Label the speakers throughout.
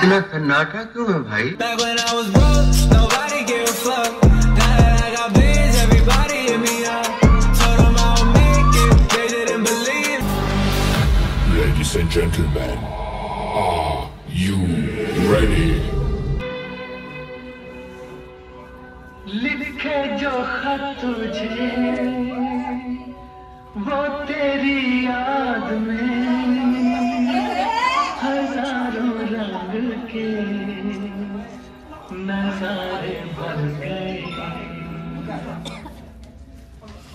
Speaker 1: इतना सन्नाटा क्यों है भाई
Speaker 2: Back when I was broke, nobody gave a fuck. Now that I got biz, everybody hit me up. Told them I make it, they didn't believe.
Speaker 3: Ladies and gentlemen, are you ready?
Speaker 4: लिखे जो खत तुझे वो तेरी याद में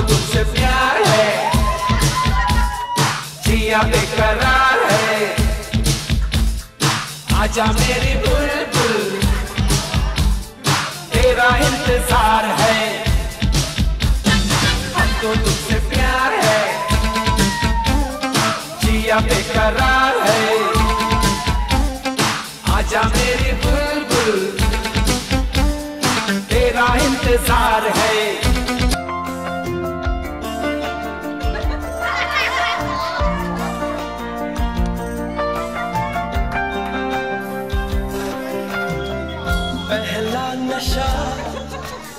Speaker 2: तुमसे प्यार है। जिया बेकरार है। आजा मेरी बुलबुल। तेरा इंतज़ार है। हमको तुमसे प्यार है। जिया बेकरार है। आजा मेरी बुलबुल। तेरा इंतज़ार है।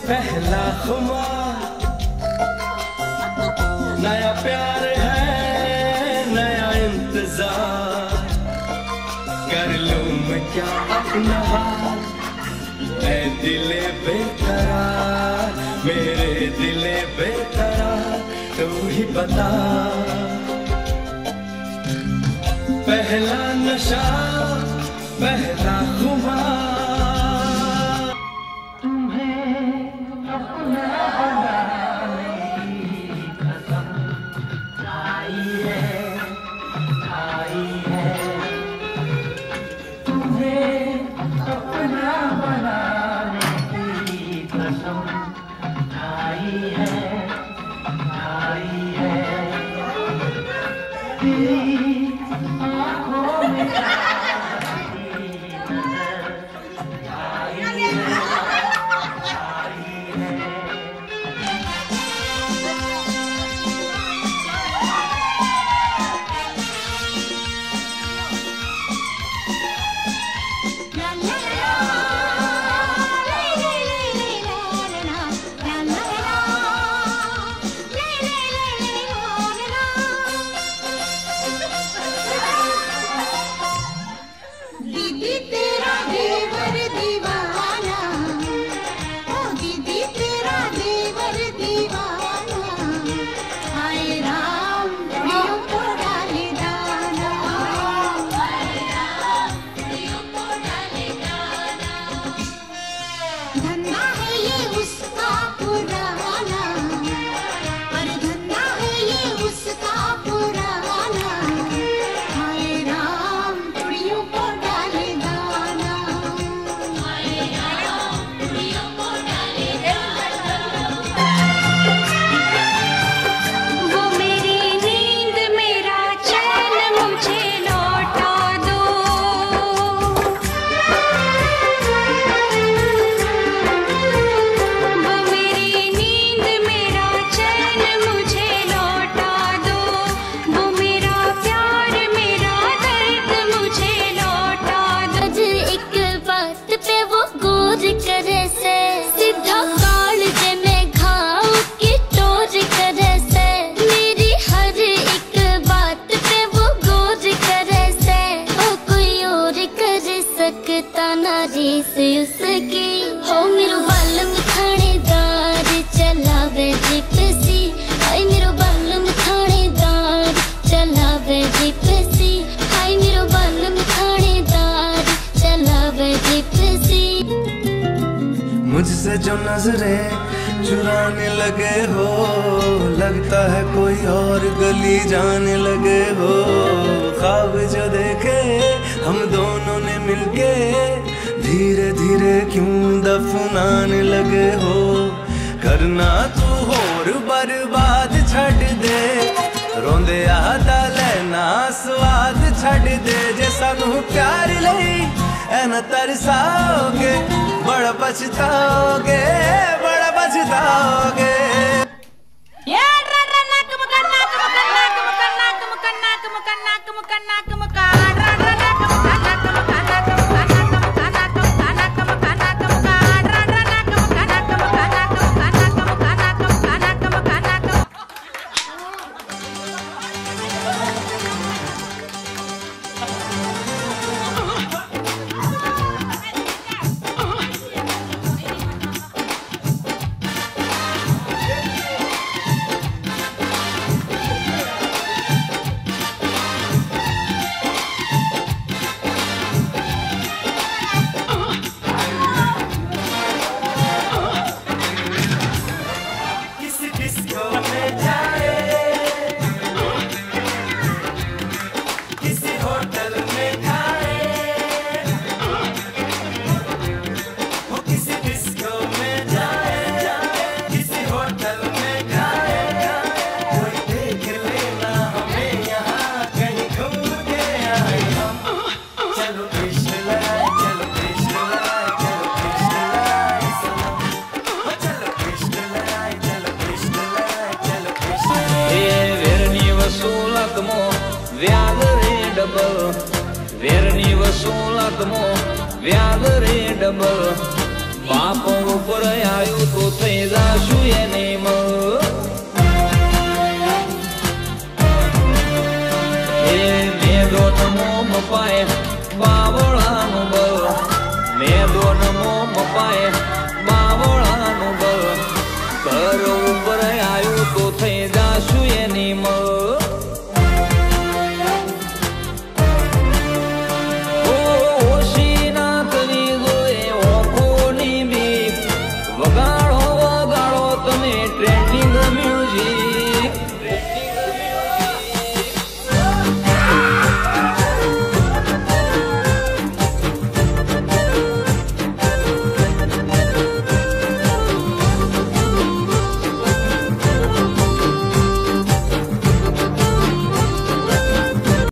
Speaker 2: पहला खुमार नया प्यार है, नया इंतज़ार। कर लूँ मैं क्या अपना ऐ दिले बेकरार, मेरे दिले बेकरार, तू ही बता। पहला नशा, पहला
Speaker 4: खाई है। हो
Speaker 5: मेरो बालम थानेदार जिपसी हाय मेरो बालम थानेदार जिपसी हाय मेरो बालम थानेदार जिप्सी
Speaker 2: मुझसे जो नजरे चुराने लगे हो, लगता है कोई और गली जाने लगे हो। ख्वाब जो देखे, हम दोनों ने मिलके धीरे धीरे क्यों दफनाने लगे हो करना तू होर बर्बाद छड़ दे रोंदे ਆਦਾ ਲੈਣਾ ਸਵਾਦ ਛੱਡ ਦੇ ਜੇ ਸਾਨੂੰ ਪਿਆਰ ਲਈ ਐਨ ਤਰਸਾਓਗੇ ਬੜਾ ਪਛਤਾਓਗੇ ਬੜਾ ਪਛਤਾਓਗੇ किसी
Speaker 6: વેરની વસૂલાતમો વ્યાજ રે ડબલ પાપ ઉપર આવ્યું તો થઈ જાશું એને મળ.